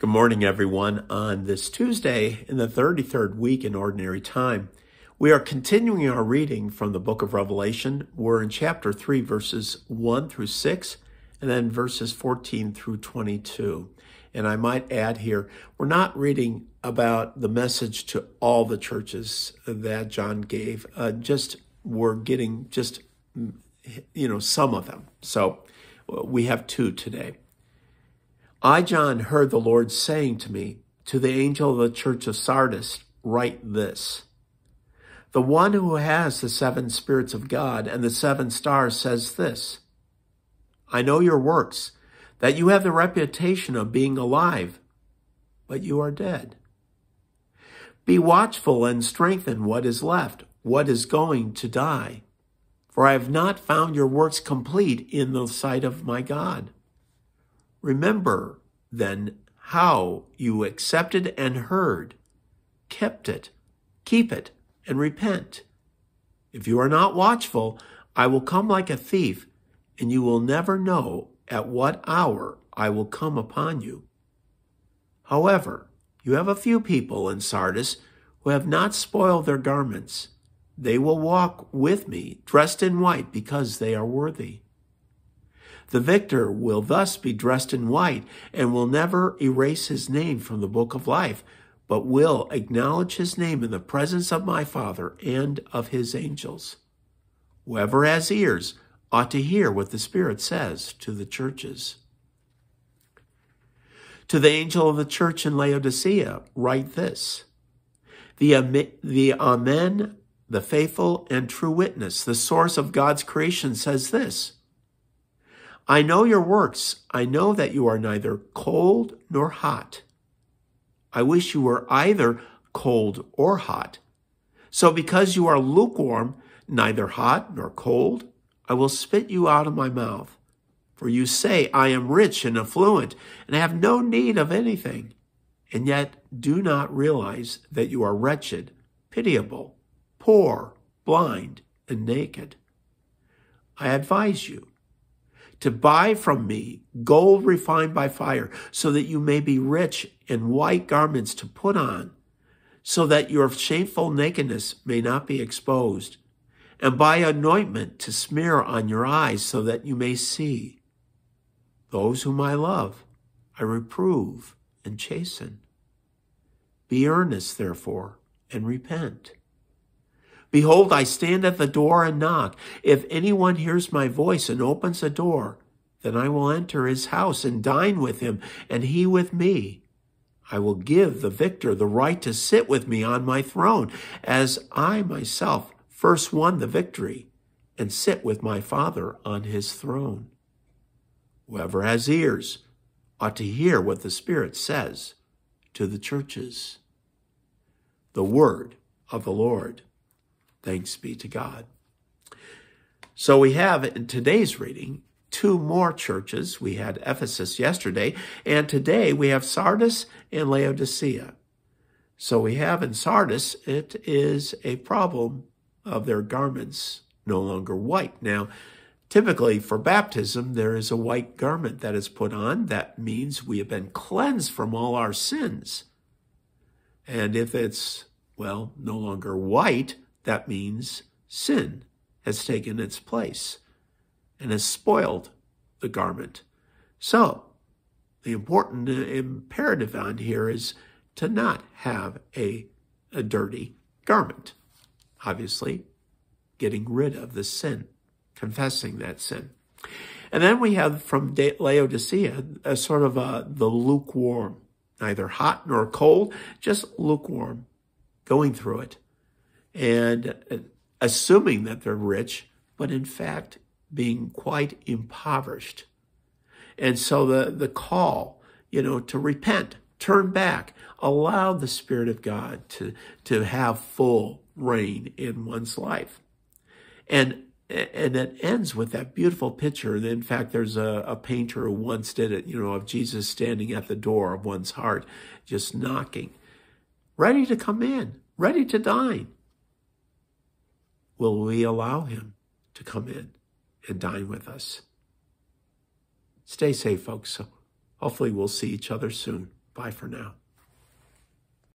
Good morning, everyone. On this Tuesday in the 33rd week in Ordinary Time, we are continuing our reading from the book of Revelation. We're in chapter 3, verses 1 through 6, and then verses 14 through 22. And I might add here, we're not reading about the message to all the churches that John gave. Uh, just we're getting just, you know, some of them. So we have two today. I, John, heard the Lord saying to me, To the angel of the church of Sardis, write this. The one who has the seven spirits of God and the seven stars says this I know your works, that you have the reputation of being alive, but you are dead. Be watchful and strengthen what is left, what is going to die. For I have not found your works complete in the sight of my God. Remember then how you accepted and heard, kept it, keep it, and repent. If you are not watchful, I will come like a thief, and you will never know at what hour I will come upon you. However, you have a few people in Sardis who have not spoiled their garments. They will walk with me dressed in white because they are worthy. The victor will thus be dressed in white and will never erase his name from the book of life, but will acknowledge his name in the presence of my Father and of his angels. Whoever has ears ought to hear what the Spirit says to the churches. To the angel of the church in Laodicea, write this The, the Amen, the faithful and true witness, the source of God's creation, says this I know your works. I know that you are neither cold nor hot. I wish you were either cold or hot. So because you are lukewarm, neither hot nor cold, I will spit you out of my mouth. For you say, I am rich and affluent and have no need of anything, and yet do not realize that you are wretched, pitiable, poor, blind, and naked. I advise you to buy from me gold refined by fire, so that you may be rich in white garments to put on, so that your shameful nakedness may not be exposed, and buy anointment to smear on your eyes, so that you may see. Those whom I love, I reprove and chasten. Be earnest, therefore, and repent. Behold, I stand at the door and knock. If anyone hears my voice and opens the door, then I will enter his house and dine with him, and he with me. I will give the victor the right to sit with me on my throne, as I myself first won the victory and sit with my Father on his throne. Whoever has ears ought to hear what the Spirit says to the churches. The word of the Lord. Thanks be to God. So we have in today's reading two more churches. We had Ephesus yesterday, and today we have Sardis and Laodicea. So we have in Sardis, it is a problem of their garments no longer white. Now, typically for baptism, there is a white garment that is put on. That means we have been cleansed from all our sins. And if it's, well, no longer white, that means sin has taken its place and has spoiled the garment. So, the important imperative on here is to not have a, a dirty garment. Obviously, getting rid of the sin, confessing that sin. And then we have from Laodicea a sort of a, the lukewarm, neither hot nor cold, just lukewarm, going through it and uh, assuming that they're rich, but in fact being quite impoverished. And so the, the call, you know, to repent, turn back, allow the Spirit of God to, to have full reign in one's life. And and it ends with that beautiful picture. And in fact, there's a, a painter who once did it, you know, of Jesus standing at the door of one's heart, just knocking, ready to come in, ready to dine will we allow him to come in and dine with us? Stay safe, folks. Hopefully, we'll see each other soon. Bye for now.